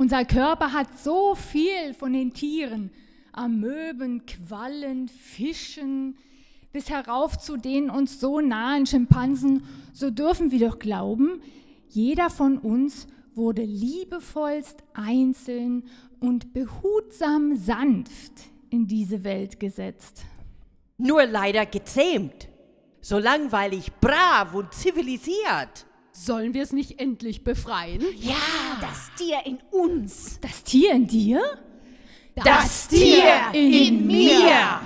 Unser Körper hat so viel von den Tieren, Amöben, Quallen, Fischen, bis herauf zu den uns so nahen Schimpansen, so dürfen wir doch glauben, jeder von uns wurde liebevollst einzeln und behutsam sanft in diese Welt gesetzt. Nur leider gezähmt. So langweilig, brav und zivilisiert. Sollen wir es nicht endlich befreien? Ja, das Tier in uns. Das Tier in dir? Das, das Tier in, in mir. mir.